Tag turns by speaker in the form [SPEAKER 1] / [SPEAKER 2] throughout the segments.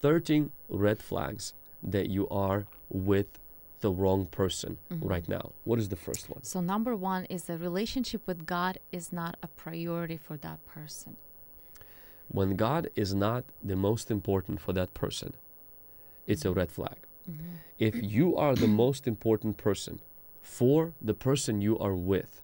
[SPEAKER 1] 13 red flags that you are with the wrong person
[SPEAKER 2] Mhm.
[SPEAKER 1] right now. What is the first one?
[SPEAKER 2] So number one is the relationship with God is not a priority for that person.
[SPEAKER 1] When God is not the most important for that person, it's a red flag.
[SPEAKER 2] Mhm.
[SPEAKER 1] If you are the most important person for the person you are with,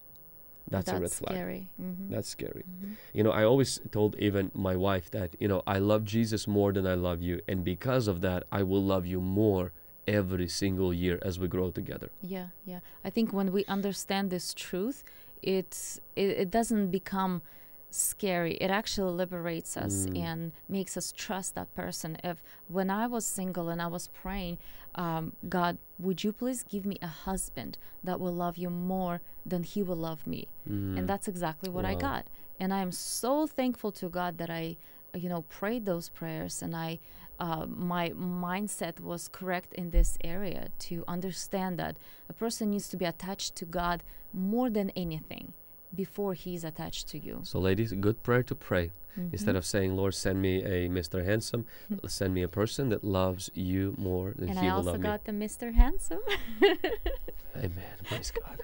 [SPEAKER 1] that's, a red flag.
[SPEAKER 2] scary. Mhm.
[SPEAKER 1] That's scary.
[SPEAKER 2] Mhm.
[SPEAKER 1] You know, I always told even my wife that, you know, I love Jesus more than I love you. And because of that, I will love you more every single year as we grow together.
[SPEAKER 2] Yeah, yeah. I think when we understand this truth, it's it, it doesn't become scary. It actually liberates us
[SPEAKER 1] Mm.
[SPEAKER 2] and makes us trust that person. If when I was single and I was praying, um, God, would you please give me a husband that will love you more than he will love me?
[SPEAKER 1] Mm.
[SPEAKER 2] And that's exactly what I got. And I am so thankful to God that I, you know, prayed those prayers and I, uh, my mindset was correct in this area to understand that a person needs to be attached to God more than anything before he's attached to you.
[SPEAKER 1] So, ladies, a good prayer to pray. Instead
[SPEAKER 2] Mhm.
[SPEAKER 1] of saying, Lord, send me a Mr. Handsome, send me a person that loves you more than
[SPEAKER 2] and
[SPEAKER 1] he
[SPEAKER 2] I
[SPEAKER 1] will
[SPEAKER 2] also got the Mr. Handsome.
[SPEAKER 1] Amen. Praise God.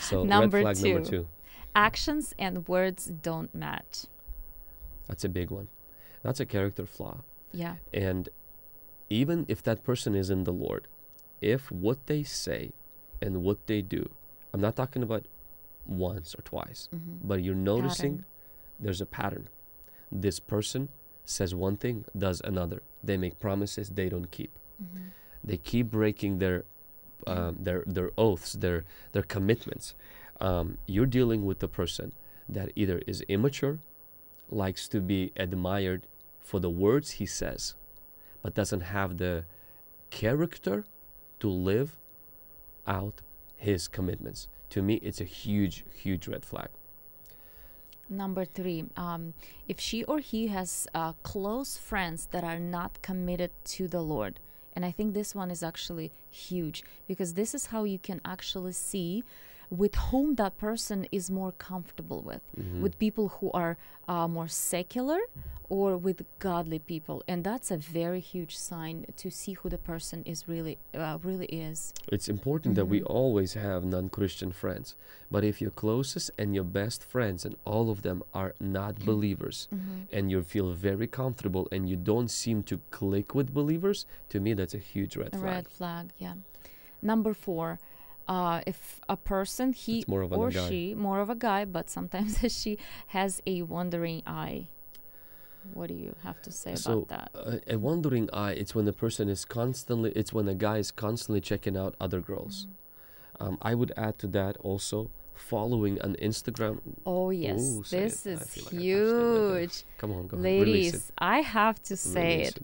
[SPEAKER 1] So,
[SPEAKER 2] Number
[SPEAKER 1] red flag number
[SPEAKER 2] two.
[SPEAKER 1] two.
[SPEAKER 2] Actions and words don't match.
[SPEAKER 1] That's a big one. That's a character flaw.
[SPEAKER 2] Yeah.
[SPEAKER 1] And even if that person is in the Lord, if what they say and what they do, I'm not talking about once or twice,
[SPEAKER 2] Mhm.
[SPEAKER 1] but you're noticing
[SPEAKER 2] Pattern.
[SPEAKER 1] there's a pattern. This person says one thing, does another. They make promises they don't keep.
[SPEAKER 2] Mhm.
[SPEAKER 1] They keep breaking their um, their their oaths, their their commitments. Um, you're dealing with a person that either is immature, likes to be admired for the words he says, but doesn't have the character to live out his commitments. To me, it's a huge, huge red flag.
[SPEAKER 2] Number three, um, if she or he has uh, close friends that are not committed to the Lord. And I think this one is actually huge because this is how you can actually see with whom that person is more comfortable with.
[SPEAKER 1] Mhm.
[SPEAKER 2] With people who are uh, more secular or with godly people. And that's a very huge sign to see who the person is really, uh, really is.
[SPEAKER 1] It's important that we
[SPEAKER 2] Mhm.
[SPEAKER 1] always have non Christian friends. But if your closest and your best friends and all of them are not believers and you feel very comfortable and you don't seem to click with believers, to me that's a huge red
[SPEAKER 2] A
[SPEAKER 1] flag.
[SPEAKER 2] red flag, yeah. Number four, uh, if a person, he
[SPEAKER 1] more of
[SPEAKER 2] or she, more of a guy, but sometimes she has a wandering eye. What do you have to say
[SPEAKER 1] So,
[SPEAKER 2] about that?
[SPEAKER 1] Uh, a wandering eye, it's when the person is constantly, it's when a guy is constantly checking out other girls.
[SPEAKER 2] Mm.
[SPEAKER 1] Um, I would add to that also following on Instagram.
[SPEAKER 2] Oh yes,
[SPEAKER 1] Ooh,
[SPEAKER 2] this
[SPEAKER 1] it.
[SPEAKER 2] Is
[SPEAKER 1] like I touched it right there.
[SPEAKER 2] huge,
[SPEAKER 1] Come on, go ahead. It.
[SPEAKER 2] ladies. I have to say
[SPEAKER 1] Release
[SPEAKER 2] it.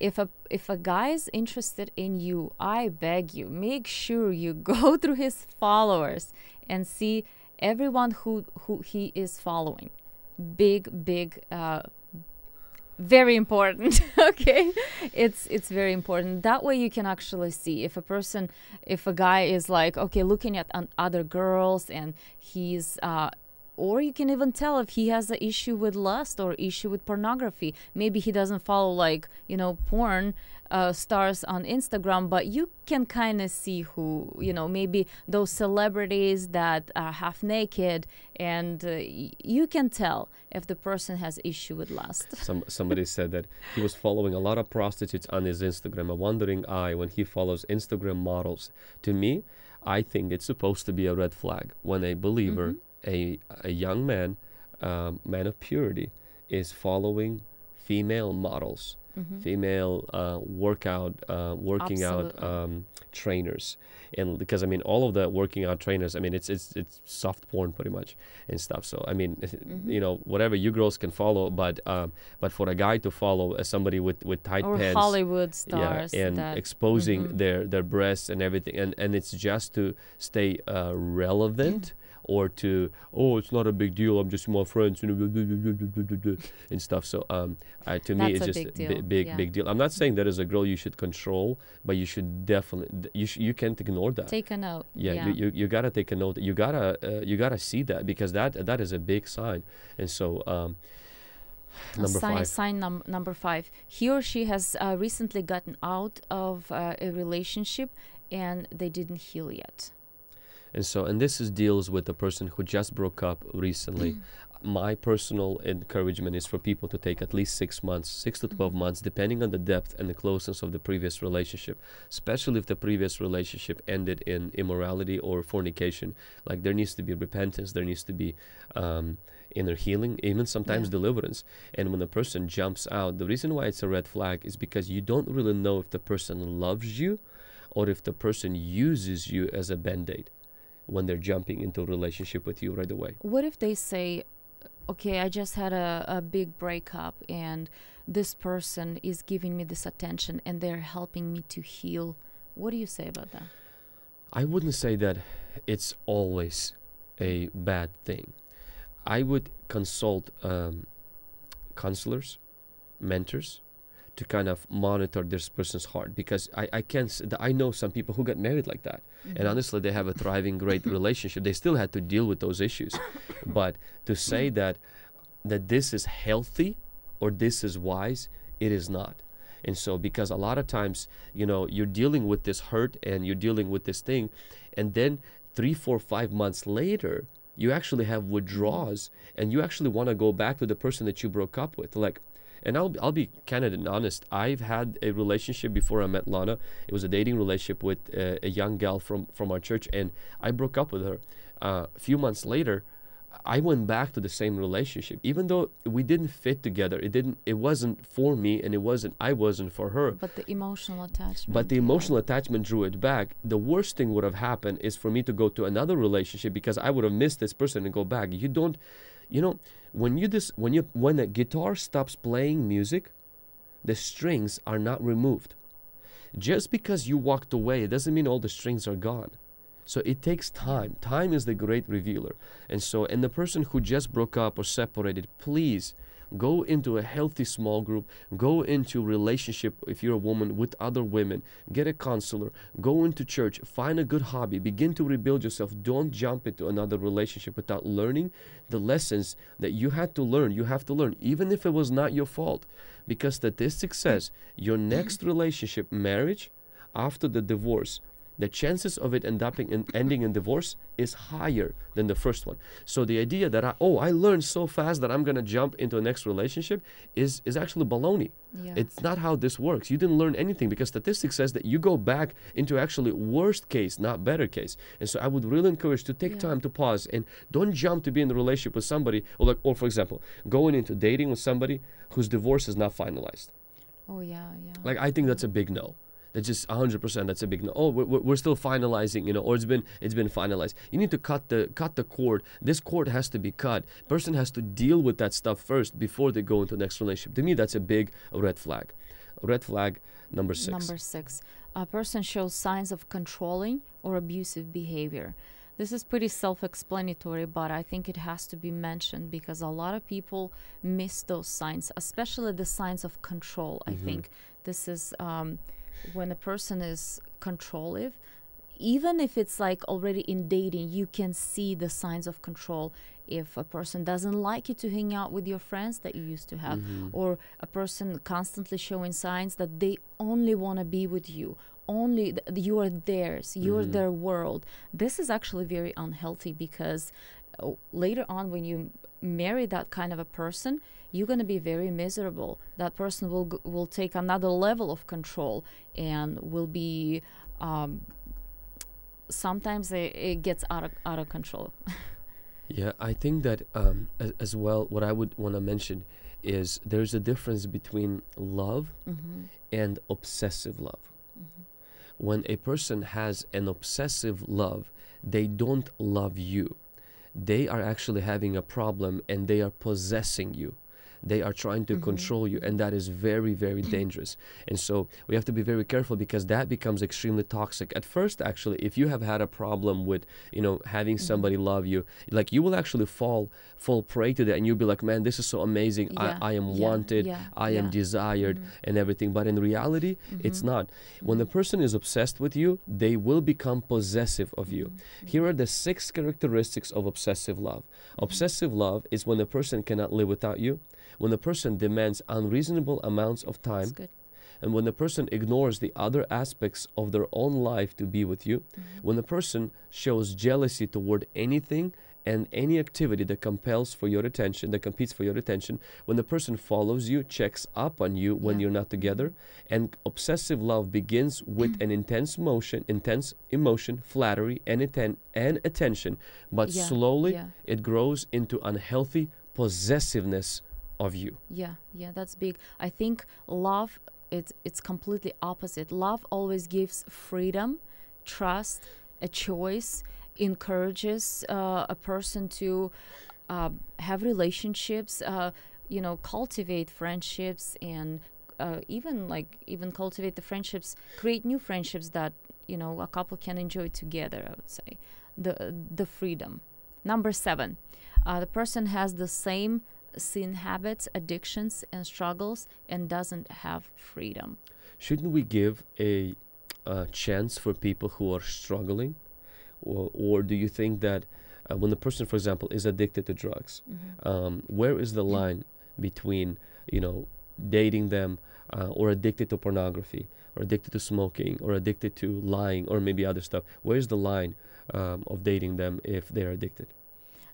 [SPEAKER 2] If a if a guy is interested in you, I beg you, make sure you go through his followers and see everyone who who he is following. Big big uh very important okay it's it's very important that way you can actually see if a person if a guy is like okay looking at other girls and he's uh or you can even tell if he has an issue with lust or issue with pornography maybe he doesn't follow like you know porn uh, stars on instagram but you can kind of see who you know maybe those celebrities that are half naked and uh, you can tell if the person has issue with lust
[SPEAKER 1] Some somebody said that he was following a lot of prostitutes on his Instagram. A wandering eye when he follows Instagram models. To me, I think it's supposed to be a red flag when a believer, a a young man, um, man of purity, is following female models,
[SPEAKER 2] Mhm.
[SPEAKER 1] female uh, workout, uh, working out um, trainers, and because I mean all of the working out trainers, I mean it's it's it's soft porn pretty much and stuff. So I mean,
[SPEAKER 2] Mm-hmm.
[SPEAKER 1] you know whatever you girls can follow, but um, but for a guy to follow uh, somebody with with tight
[SPEAKER 2] or
[SPEAKER 1] pants,
[SPEAKER 2] hollywood stars
[SPEAKER 1] yeah, and
[SPEAKER 2] that
[SPEAKER 1] exposing
[SPEAKER 2] Mhm.
[SPEAKER 1] their their breasts and everything, and and it's just to stay uh, relevant. Or to oh, it's not a big deal. I'm just my friends, you know, and stuff. So, um, uh, to me,
[SPEAKER 2] That's
[SPEAKER 1] it's
[SPEAKER 2] a
[SPEAKER 1] just
[SPEAKER 2] big
[SPEAKER 1] bi-
[SPEAKER 2] deal,
[SPEAKER 1] big,
[SPEAKER 2] yeah.
[SPEAKER 1] big deal. I'm not saying that as a girl you should control, but you should definitely you sh- you can't ignore that.
[SPEAKER 2] take a note
[SPEAKER 1] yeah,
[SPEAKER 2] yeah,
[SPEAKER 1] You, you you gotta take a note. You gotta uh, you gotta see that because that that is a big sign. And so, um, Number
[SPEAKER 2] sign,
[SPEAKER 1] five.
[SPEAKER 2] sign num- number five. He or she has uh, recently gotten out of uh, a relationship and they didn't heal yet.
[SPEAKER 1] And so, and this is deals with a person who just broke up recently. My personal encouragement is for people to take at least six months, six to 12
[SPEAKER 2] Mhm.
[SPEAKER 1] months, depending on the depth and the closeness of the previous relationship. Especially if the previous relationship ended in immorality or fornication. Like there needs to be repentance, there needs to be um, inner healing, even sometimes
[SPEAKER 2] Yeah.
[SPEAKER 1] deliverance. And when a person jumps out, the reason why it's a red flag is because you don't really know if the person loves you or if the person uses you as a band aid when they're jumping into a relationship with you right away.
[SPEAKER 2] What if they say, okay, I just had a, a big breakup and this person is giving me this attention and they're helping me to heal? What do you say about that?
[SPEAKER 1] I wouldn't say that it's always a bad thing. I would consult um, counselors, mentors, to kind of monitor this person's heart because I, I can't I know some people who got married like that. And
[SPEAKER 2] Mhm.
[SPEAKER 1] honestly they have a thriving great relationship. They still had to deal with those issues. But to say that that this is healthy or this is wise it is not. And so because a lot of times you know you're dealing with this hurt and you're dealing with this thing and then three four five months later you actually have withdrawals and you actually want to go back to the person that you broke up with. Like and I'll, I'll be candid and honest i've had a relationship before i met lana it was a dating relationship with uh, a young gal from from our church and i broke up with her uh, a few months later i went back to the same relationship even though we didn't fit together it didn't it wasn't for me and it wasn't i wasn't for her
[SPEAKER 2] But the emotional attachment.
[SPEAKER 1] but the
[SPEAKER 2] yeah.
[SPEAKER 1] emotional attachment drew it back. The worst thing would have happened is for me to go to another relationship because I would have missed this person and go back. You don't, you know, when you this when you when a guitar stops playing music, the strings are not removed. Just because you walked away, it doesn't mean all the strings are gone. So it takes time. Time is the great revealer. And so, and the person who just broke up or separated, please go into a healthy small group go into relationship if you're a woman with other women get a counselor go into church find a good hobby begin to rebuild yourself. Don't jump into another relationship without learning the lessons that you had to learn you have to learn even if it was not your fault. Because statistics says your next relationship marriage after the divorce the chances of it end up in, ending in divorce is higher than the first one. So the idea that I, oh I learned so fast that I'm gonna jump into a next relationship is is actually baloney.
[SPEAKER 2] Yeah.
[SPEAKER 1] It's not how this works. You didn't learn anything because statistics says that you go back into actually worst case, not better case. And so I would really encourage to take
[SPEAKER 2] Yeah.
[SPEAKER 1] time to pause and don't jump to be in a relationship with somebody or like or for example, going into dating with somebody whose divorce is not finalized.
[SPEAKER 2] oh yeah, yeah.
[SPEAKER 1] Like I think that's a big no. That's just 100%. That's a big no. Oh, we're, we're still finalizing, you know, or it's been it's been finalized. You need to cut the cut the cord. This cord has to be cut. Person has to deal with that stuff first before they go into the next relationship. To me, that's a big red flag. Red flag number six.
[SPEAKER 2] Number six, a person shows signs of controlling or abusive behavior. This is pretty self explanatory, but I think it has to be mentioned because a lot of people miss those signs, especially the signs of control. I
[SPEAKER 1] Mhm.
[SPEAKER 2] think this is um, when a person is controlling. Even if it's like already in dating, you can see the signs of control. If a person doesn't like you to hang out with your friends that you used to have,
[SPEAKER 1] Mhm.
[SPEAKER 2] or a person constantly showing signs that they only want to be with you only th- you are theirs you're
[SPEAKER 1] Mhm.
[SPEAKER 2] their world this is actually very unhealthy because uh, later on when you marry that kind of a person you're going to be very miserable that person will will take another level of control and will be um, sometimes it, it gets out of out of control
[SPEAKER 1] Yeah, I think that um, as, as well. What I would want to mention is there's a difference between love
[SPEAKER 2] hmm
[SPEAKER 1] and obsessive love. When a person has an obsessive love, they don't love you. They are actually having a problem and they are possessing you. They are trying to
[SPEAKER 2] Mhm.
[SPEAKER 1] control you, and that is very, very dangerous. And so we have to be very careful because that becomes extremely toxic. At first, actually, if you have had a problem with, you know, having
[SPEAKER 2] Mhm.
[SPEAKER 1] somebody love you, like you will actually fall fall prey to that, and you'll be like, man, this is so amazing.
[SPEAKER 2] Yeah,
[SPEAKER 1] I, I am
[SPEAKER 2] yeah,
[SPEAKER 1] wanted.
[SPEAKER 2] yeah,
[SPEAKER 1] I am desired
[SPEAKER 2] Mhm.
[SPEAKER 1] and everything. But in reality, it's
[SPEAKER 2] Mhm.
[SPEAKER 1] not. When the person is obsessed with you, they will become possessive of you.
[SPEAKER 2] Mhm.
[SPEAKER 1] Here are the six characteristics of obsessive love. Obsessive love is when a person cannot live without you, when a person demands unreasonable amounts of time and when a person ignores the other aspects of their own life to be with you,
[SPEAKER 2] Mhm.
[SPEAKER 1] when a person shows jealousy toward anything and any activity that compels for your attention, that competes for your attention, when the person follows you, checks up on you when
[SPEAKER 2] Yeah.
[SPEAKER 1] you're not together, and obsessive love begins with an intense motion, intense emotion, flattery, and atten- and attention, but
[SPEAKER 2] Yeah,
[SPEAKER 1] slowly
[SPEAKER 2] yeah.
[SPEAKER 1] it grows into unhealthy possessiveness of you.
[SPEAKER 2] Yeah, yeah, that's big. I think love it's it's completely opposite. Love always gives freedom, trust, a choice, encourages uh, a person to uh, have relationships, uh, you know, cultivate friendships and uh, even like even cultivate the friendships, create new friendships that you know a couple can enjoy together. I would say the the freedom. Number seven, uh, the person has the same sin habits, addictions, and struggles, and doesn't have freedom.
[SPEAKER 1] Shouldn't we give a, uh chance for people who are struggling? Or, or do you think that uh, when the person, for example, is addicted to drugs, um, where is the line between, you know, dating them uh, or addicted to pornography or addicted to smoking or addicted to lying or maybe other stuff? Where's the line um, of dating them if they're addicted?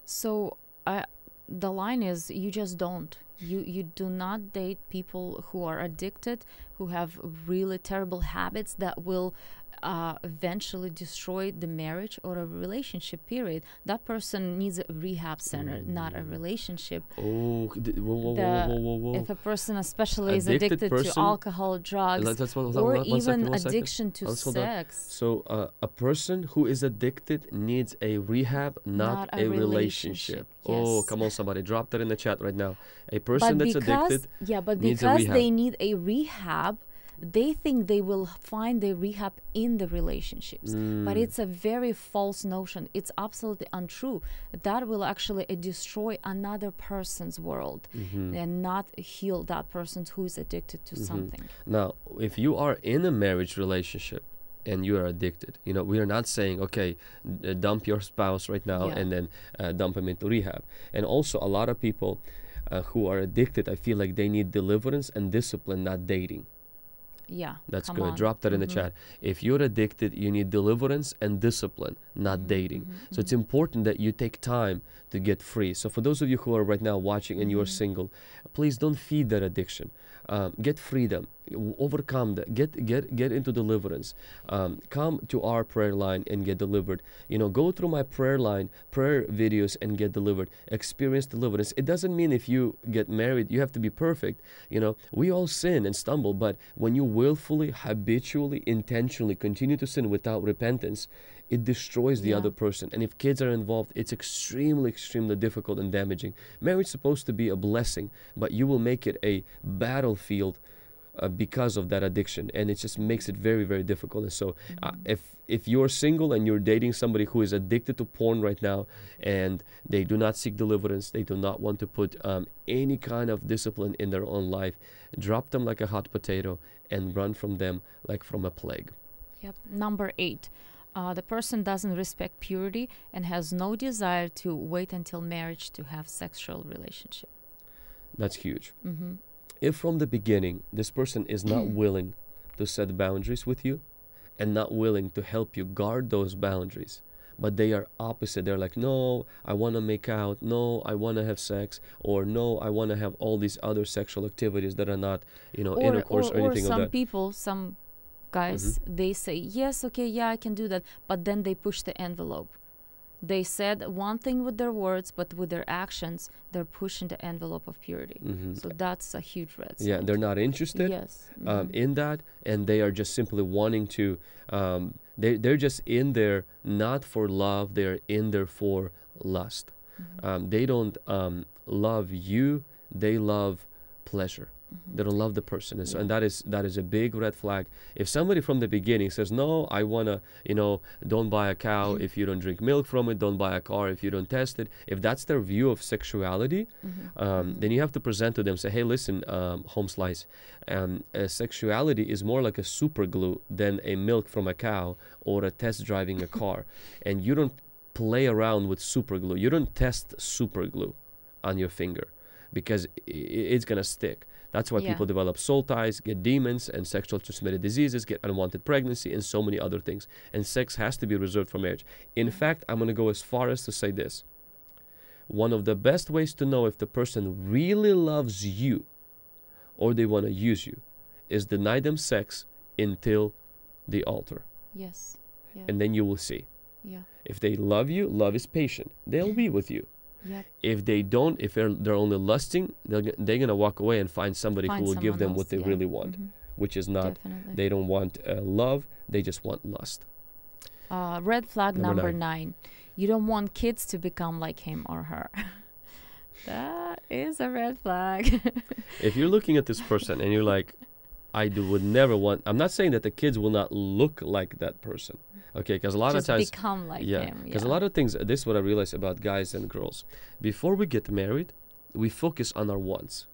[SPEAKER 2] So, I, the line is you just don't. You you do not date people who are addicted, who have really terrible habits that will uh, eventually destroy the marriage or a relationship. Period. That person needs a rehab center, not a
[SPEAKER 1] Mm.
[SPEAKER 2] relationship.
[SPEAKER 1] Oh, d- whoa, whoa,
[SPEAKER 2] The-
[SPEAKER 1] whoa.
[SPEAKER 2] If a person, especially, is
[SPEAKER 1] Addicted
[SPEAKER 2] addicted to alcohol, drugs,
[SPEAKER 1] Let's- let's- hold on,
[SPEAKER 2] or
[SPEAKER 1] one- one second,
[SPEAKER 2] even
[SPEAKER 1] second.
[SPEAKER 2] addiction to
[SPEAKER 1] Let's hold on.
[SPEAKER 2] sex.
[SPEAKER 1] So uh, a person who is addicted needs a rehab, not,
[SPEAKER 2] Not a
[SPEAKER 1] a, relationship.
[SPEAKER 2] relationship,
[SPEAKER 1] Oh, come on, somebody, drop that in the chat right now. A person
[SPEAKER 2] but
[SPEAKER 1] that's
[SPEAKER 2] because
[SPEAKER 1] addicted.
[SPEAKER 2] yeah but because they need a rehab they think they will find the rehab in the relationships but
[SPEAKER 1] Mm,
[SPEAKER 2] it's a very false notion it's absolutely untrue that will actually uh, destroy another person's world
[SPEAKER 1] mhm.
[SPEAKER 2] and not heal that person who's addicted to
[SPEAKER 1] Mhm.
[SPEAKER 2] something
[SPEAKER 1] Now, if you are in a marriage relationship and you are addicted, you know, we are not saying, okay, d- dump your spouse right now
[SPEAKER 2] Yeah.
[SPEAKER 1] and then uh, dump him into rehab. And also, a lot of people uh, who are addicted, I feel like they need deliverance and discipline, not dating.
[SPEAKER 2] Yeah
[SPEAKER 1] That's good.
[SPEAKER 2] on.
[SPEAKER 1] Drop that in the
[SPEAKER 2] Mhm.
[SPEAKER 1] chat. If you're addicted, you need deliverance and discipline, not
[SPEAKER 2] Mhm,
[SPEAKER 1] dating.
[SPEAKER 2] mhm,
[SPEAKER 1] So it's
[SPEAKER 2] mhm.
[SPEAKER 1] important that you take time to get free. So for those of you who are right now watching and you are single, please don't feed that addiction. Um, get freedom, overcome that. Get get get into deliverance. Um, come to our prayer line and get delivered. You know, go through my prayer line, prayer videos, and get delivered. Experience deliverance. It doesn't mean if you get married you have to be perfect. You know, we all sin and stumble, but when you willfully, habitually, intentionally continue to sin without repentance, it destroys the
[SPEAKER 2] Yeah.
[SPEAKER 1] other person. And if kids are involved, it's extremely, extremely difficult and damaging. Marriage is supposed to be a blessing, but you will make it a battlefield uh, because of that addiction, and it just makes it very, very difficult. And so, uh,
[SPEAKER 2] Mhm.
[SPEAKER 1] if if you're single and you're dating somebody who is addicted to porn right now, and they do not seek deliverance, they do not want to put um, any kind of discipline in their own life, drop them like a hot potato and run from them like from a plague.
[SPEAKER 2] Yep. Number eight, uh, the person doesn't respect purity and has no desire to wait until marriage to have sexual relationship.
[SPEAKER 1] That's huge.
[SPEAKER 2] Mm-hmm.
[SPEAKER 1] If from the beginning this person is not willing to set boundaries with you and not willing to help you guard those boundaries but they are opposite they're like no i want to make out no i want to have sex or no i want to have all these other sexual activities that are not you know
[SPEAKER 2] or,
[SPEAKER 1] intercourse
[SPEAKER 2] or,
[SPEAKER 1] or,
[SPEAKER 2] or
[SPEAKER 1] anything
[SPEAKER 2] some
[SPEAKER 1] of that Mm-hmm.
[SPEAKER 2] people, some guys, they say, yes, okay, yeah, I can do that. But then they push the envelope. They said one thing with their words, but with their actions, they're pushing the envelope of purity.
[SPEAKER 1] Mhm.
[SPEAKER 2] So that's a huge red
[SPEAKER 1] yeah
[SPEAKER 2] sign.
[SPEAKER 1] they're not interested
[SPEAKER 2] Yes.
[SPEAKER 1] um,
[SPEAKER 2] mhm.
[SPEAKER 1] in that and they are just simply wanting to um, they, they're just in there not for love they're in there for lust
[SPEAKER 2] Mhm.
[SPEAKER 1] um, they don't um, love you they love pleasure. They don't love the person and, so,
[SPEAKER 2] Yeah.
[SPEAKER 1] and that is that is a big red flag if somebody from the beginning says no i want to you know don't buy a cow
[SPEAKER 2] Mm-hmm.
[SPEAKER 1] if you don't drink milk from it don't buy a car if you don't test it if that's their view of sexuality
[SPEAKER 2] Mhm.
[SPEAKER 1] um,
[SPEAKER 2] Mhm.
[SPEAKER 1] then you have to present to them say hey listen um, home slice um, uh, sexuality is more like a super glue than a milk from a cow or a test driving a car and you don't play around with super glue you don't test super glue on your finger because it's gonna stick. That's why
[SPEAKER 2] Yeah.
[SPEAKER 1] people develop soul ties, get demons and sexual transmitted diseases, get unwanted pregnancy, and so many other things. And sex has to be reserved for marriage. In mm-hmm. fact, I'm gonna go as far as to say this. One of the best ways to know if the person really loves you or they want to use you is deny them sex until the altar.
[SPEAKER 2] Yes. Yeah.
[SPEAKER 1] And then you will see.
[SPEAKER 2] yeah.
[SPEAKER 1] If they love you, love is patient. They'll be with you.
[SPEAKER 2] Yep.
[SPEAKER 1] If they don't, if they're, they're only lusting, they're, they're going to walk away and find somebody
[SPEAKER 2] Find
[SPEAKER 1] who will give them
[SPEAKER 2] else,
[SPEAKER 1] what they
[SPEAKER 2] yeah.
[SPEAKER 1] really want,
[SPEAKER 2] Mhm.
[SPEAKER 1] which is not,
[SPEAKER 2] Definitely.
[SPEAKER 1] they don't want uh, love, they just want lust.
[SPEAKER 2] Uh, red flag
[SPEAKER 1] Number
[SPEAKER 2] number,
[SPEAKER 1] nine.
[SPEAKER 2] nine. You don't want kids to become like him or her. that is a red flag.
[SPEAKER 1] if you're looking at this person and you're like, I do, would never want, I'm not saying that the kids will not look like that person. Okay, because a lot
[SPEAKER 2] Just
[SPEAKER 1] of times,
[SPEAKER 2] become like
[SPEAKER 1] yeah,
[SPEAKER 2] him.
[SPEAKER 1] because
[SPEAKER 2] yeah.
[SPEAKER 1] a lot of things, this is what I realize about guys and girls. Before we get married, we focus on our wants.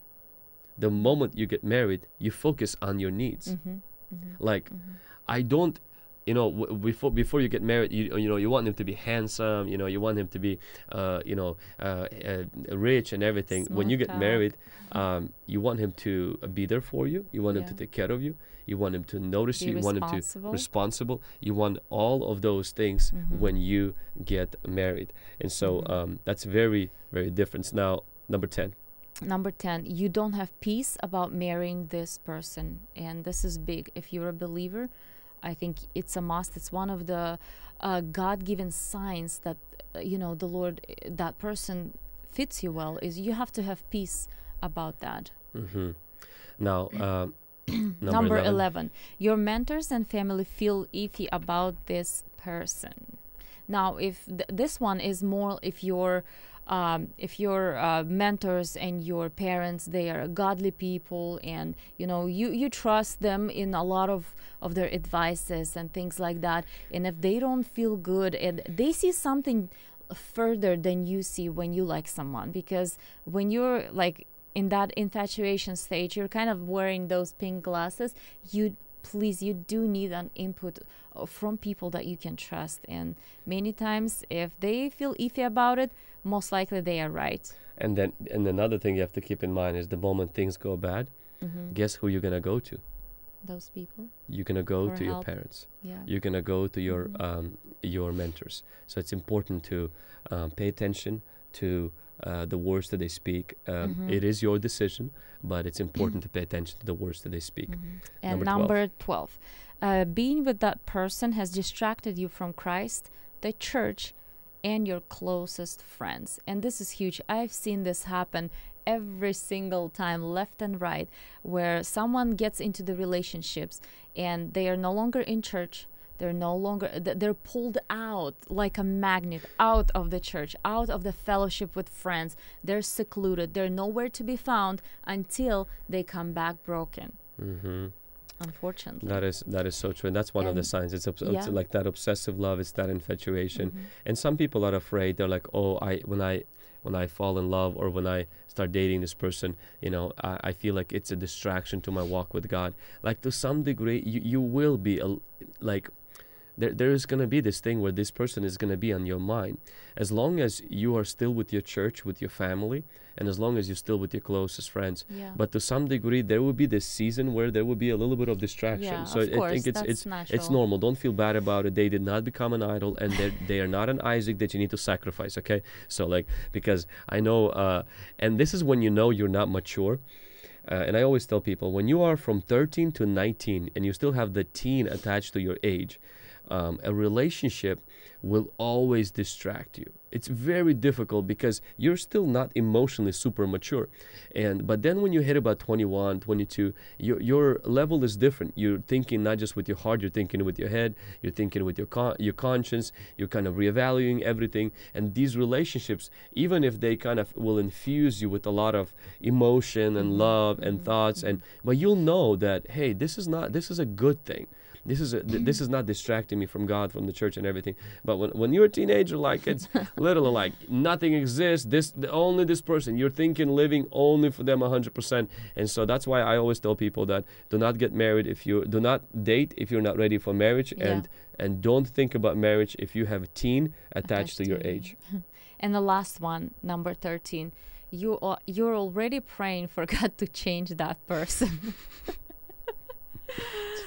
[SPEAKER 1] The moment you get married, you focus on your needs.
[SPEAKER 2] Mhm, mhm,
[SPEAKER 1] Like,
[SPEAKER 2] mhm.
[SPEAKER 1] I don't, you know, w- before before you get married, you you know, you want him to be handsome, you know, you want him to be, uh, you know, uh, uh, rich and everything. when you get
[SPEAKER 2] Smart
[SPEAKER 1] married, um, you want him to be there for you. You want him to take care of you. You want him to notice
[SPEAKER 2] Be
[SPEAKER 1] you. You want him to
[SPEAKER 2] responsible.
[SPEAKER 1] responsible. You want all of those things
[SPEAKER 2] Mhm.
[SPEAKER 1] when you get married, and so
[SPEAKER 2] Mhm.
[SPEAKER 1] um, that's very very different. Now, number ten.
[SPEAKER 2] Number 10, you don't have peace about marrying this person. And this is big. If you're a believer, I think it's a must. It's one of the uh, God given signs that, uh, you know, the Lord, uh, that person fits you well, is you have to have peace about that.
[SPEAKER 1] hmm Now, um, number,
[SPEAKER 2] Number
[SPEAKER 1] 11.
[SPEAKER 2] 11. Your mentors and family feel iffy about this person. Now, if th- this one is more if your um, if your uh, mentors and your parents they are godly people and you know you you trust them in a lot of of their advices and things like that. And if they don't feel good and they see something further than you see when you like someone because when you're like in that infatuation stage you're kind of wearing those pink glasses you please you do need an input from people that you can trust and many times if they feel iffy about it most likely they are right
[SPEAKER 1] And then, and another thing you have to keep in mind is the moment things go bad,
[SPEAKER 2] hmm
[SPEAKER 1] guess who you're gonna go to?
[SPEAKER 2] those people
[SPEAKER 1] You're gonna go
[SPEAKER 2] For
[SPEAKER 1] to your parents.
[SPEAKER 2] yeah
[SPEAKER 1] You're gonna go to your
[SPEAKER 2] Mhm.
[SPEAKER 1] um, your mentors. So it's important to um, pay attention to uh, the words that they speak. Um,
[SPEAKER 2] Mhm.
[SPEAKER 1] It is your decision, but it's important to pay attention to the words that they speak.
[SPEAKER 2] Mhm. And
[SPEAKER 1] Number
[SPEAKER 2] number 12. Uh, being with that person has distracted you from Christ, the church, and your closest friends. And this is huge. I've seen this happen every single time, left and right, where someone gets into the relationships and they are no longer in church. They're no longer, they're pulled out like a magnet out of the church, out of the fellowship with friends. They're secluded. They're nowhere to be found until they come back broken
[SPEAKER 1] hmm
[SPEAKER 2] unfortunately.
[SPEAKER 1] That is that is so true, and that's one of the signs. It's, obs- it's like that obsessive love. It's that infatuation,
[SPEAKER 2] Mhm.
[SPEAKER 1] and some people are afraid. They're like, oh, I when I when I fall in love or when I start dating this person, you know, I, I feel like it's a distraction to my walk with God. Like to some degree, you you will be a, like. There, there is going to be this thing where this person is going to be on your mind. As long as you are still with your church, with your family, and as long as you're still with your closest friends,
[SPEAKER 2] Yeah.
[SPEAKER 1] but to some degree, there will be this season where there will be a little bit of distraction.
[SPEAKER 2] yeah,
[SPEAKER 1] so
[SPEAKER 2] of
[SPEAKER 1] I
[SPEAKER 2] course,
[SPEAKER 1] think it's it's
[SPEAKER 2] natural.
[SPEAKER 1] it's normal. Don't feel bad about it. They did not become an idol, and they they are not an Isaac that you need to sacrifice. Okay, so like because I know, uh, and this is when you know you're not mature. Uh, and I always tell people when you are from 13 to 19 and you still have the teen attached to your age, um, a relationship will always distract you. It's very difficult because you're still not emotionally super mature. And but then when you hit about 21, 22, your your level is different. You're thinking not just with your heart, you're thinking with your head, you're thinking with your con- your conscience, you're kind of reevaluating everything. And these relationships, even if they kind of will infuse you with a lot of emotion and
[SPEAKER 2] Mhm,
[SPEAKER 1] love and
[SPEAKER 2] mhm,
[SPEAKER 1] thoughts and but you'll know that hey, this is not this is a good thing. This is a, th- this is not distracting me from God, from the church, and everything. But when, when you're a teenager, like it's literally like nothing exists. This the, only this person. You're thinking living only for them 100%. And so that's why I always tell people that do not get married if you do not date if you're not ready for marriage,
[SPEAKER 2] Yeah.
[SPEAKER 1] and and don't think about marriage if you have a teen attached, to your
[SPEAKER 2] you.
[SPEAKER 1] age.
[SPEAKER 2] And the last one, number 13. you are you're already praying for God to change that person.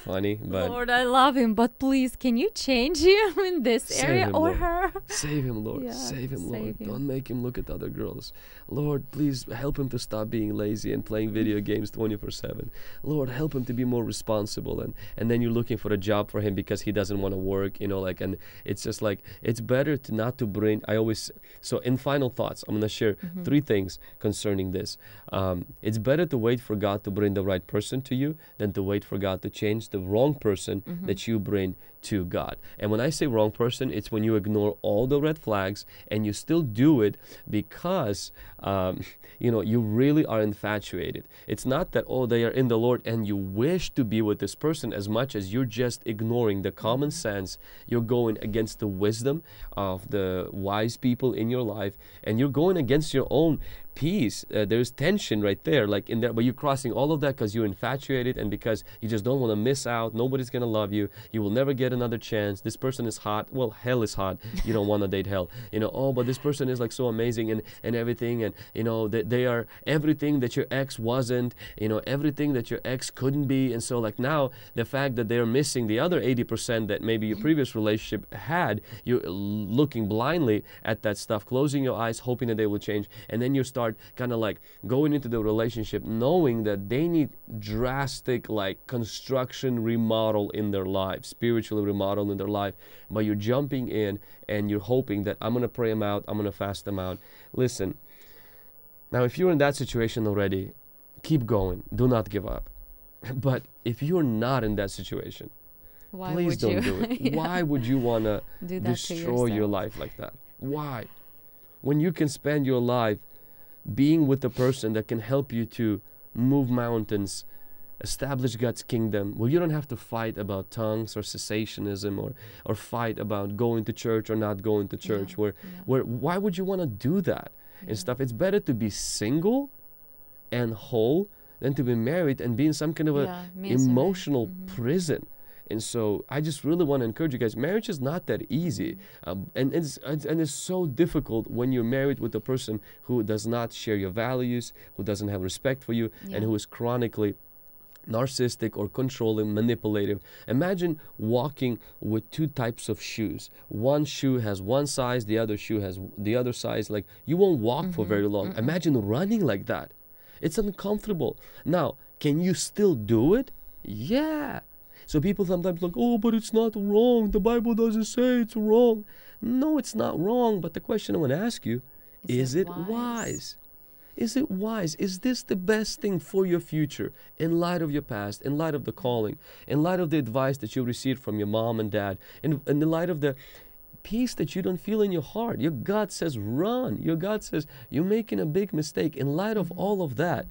[SPEAKER 1] Funny, but
[SPEAKER 2] Lord, I love him, but please, can you change him in this
[SPEAKER 1] Save
[SPEAKER 2] area
[SPEAKER 1] him,
[SPEAKER 2] or
[SPEAKER 1] Lord.
[SPEAKER 2] her?
[SPEAKER 1] save him, Lord.
[SPEAKER 2] Yeah,
[SPEAKER 1] save him, Lord.
[SPEAKER 2] save him.
[SPEAKER 1] Don't make him look at other girls. Lord, please help him to stop being lazy and playing video games 24/7. Lord, help him to be more responsible and and then you're looking for a job for him because he doesn't want to work, you know, like and it's just like it's better to not to bring I always so in final thoughts, I'm going to share
[SPEAKER 2] Mm-hmm.
[SPEAKER 1] three things concerning this. Um, it's better to wait for God to bring the right person to you than to wait for God to change the wrong person
[SPEAKER 2] Mm-hmm.
[SPEAKER 1] that you bring to God. And when I say wrong person, it's when you ignore all the red flags and you still do it because um, you know you really are infatuated. It's not that oh they are in the Lord and you wish to be with this person as much as you're just ignoring the common sense. You're going against the wisdom of the wise people in your life, and you're going against your own peace. Uh, there's tension right there, like in there, but you're crossing all of that because you're infatuated and because you just don't want to miss out. Nobody's gonna love you. You will never get another chance. This person is hot. Well, hell is hot. You don't want to date hell. You know. Oh, but this person is like so amazing and and everything, and you know they, they are everything that your ex wasn't. You know everything that your ex couldn't be, and so like now the fact that they're missing the other 80% that maybe your previous relationship had, you're looking blindly at that stuff, closing your eyes, hoping that they will change, and then you start kind of like going into the relationship knowing that they need drastic like construction remodel in their life, remodel in their life, but you're jumping in and you're hoping that I'm gonna pray them out, I'm gonna fast them out. Listen, now if you're in that situation already, keep going. Do not give up. But if you're not in that situation,
[SPEAKER 2] Why
[SPEAKER 1] please don't
[SPEAKER 2] you
[SPEAKER 1] do it.
[SPEAKER 2] Yeah.
[SPEAKER 1] Why would you want to
[SPEAKER 2] do that to
[SPEAKER 1] destroy your life like that? Why? When you can spend your life being with a person that can help you to move mountains, establish God's kingdom, Well, you don't have to fight about tongues or cessationism or, or fight about going to church or not going to church,
[SPEAKER 2] Yeah,
[SPEAKER 1] where,
[SPEAKER 2] yeah,
[SPEAKER 1] where why would you want to do that
[SPEAKER 2] yeah.
[SPEAKER 1] and stuff? It's better to be single and whole than to be married and be in some kind of a
[SPEAKER 2] Yeah,
[SPEAKER 1] emotional
[SPEAKER 2] Mhm.
[SPEAKER 1] prison. And so I just really want to encourage you guys. Marriage is not that easy,
[SPEAKER 2] Mm-hmm.
[SPEAKER 1] um, and it's it's- and it's so difficult when you're married with a person who does not share your values, who doesn't have respect for you, and who is chronically narcissistic or controlling, manipulative. Imagine walking with two types of shoes. One shoe has one size, the other shoe has the other size. Like you won't walk for mm-hmm, very long. Imagine running like that. It's uncomfortable. Now, can you still do it? Yeah. So people sometimes like, oh, but it's not wrong. The Bible doesn't say it's wrong. No, it's not wrong. But the question I want to ask you is, it wise? Is it wise? Is this the best thing for your future in light of your past, in light of the calling, in light of the advice that you received from your mom and dad, in, in the light of the peace that you don't feel in your heart? Your God says, run. Your God says, you're making a big mistake. In light of all of that,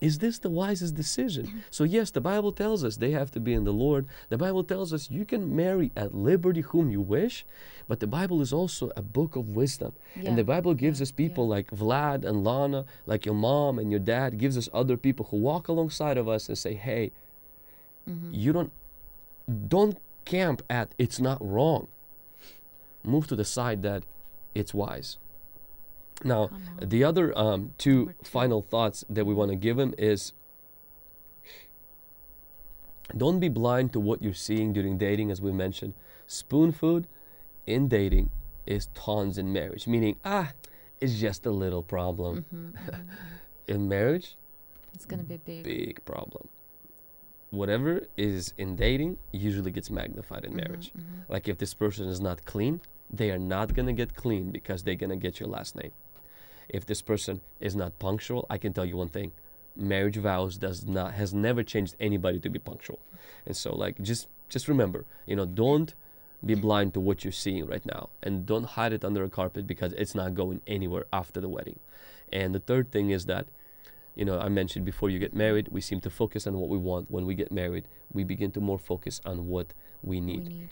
[SPEAKER 1] is this the wisest decision? So, yes, the Bible tells us they have to be in the Lord. The Bible tells us you can marry at liberty whom you wish, but the Bible is also a book of wisdom.
[SPEAKER 2] Yeah.
[SPEAKER 1] And the Bible gives
[SPEAKER 2] yeah,
[SPEAKER 1] us people
[SPEAKER 2] yeah.
[SPEAKER 1] like Vlad and Lana, like your mom and your dad, gives us other people who walk alongside of us and say, hey,
[SPEAKER 2] Mm-hmm.
[SPEAKER 1] you don't don't camp at it's not wrong. Move to the side that it's wise. Now, the other um, two
[SPEAKER 2] two.
[SPEAKER 1] final thoughts that we want to give him is don't be blind to what you're seeing during dating, as we mentioned. Spoon food in dating is tons in marriage, meaning, ah, it's just a little problem.
[SPEAKER 2] Mhm, mhm.
[SPEAKER 1] In marriage,
[SPEAKER 2] It's gonna be big.
[SPEAKER 1] big problem. Whatever is in dating usually gets magnified in
[SPEAKER 2] Mhm,
[SPEAKER 1] marriage.
[SPEAKER 2] mhm.
[SPEAKER 1] Like if this person is not clean, they are not gonna get clean because they're gonna get your last name. If this person is not punctual, I can tell you one thing: marriage vows does not has never changed anybody to be punctual. And so, like, just just remember, you know, don't be blind to what you're seeing right now, and don't hide it under a carpet because it's not going anywhere after the wedding. And the third thing is that you know, I mentioned before you get married, we seem to focus on what we want. When we get married, we begin to more focus on what we
[SPEAKER 2] We
[SPEAKER 1] need.
[SPEAKER 2] need.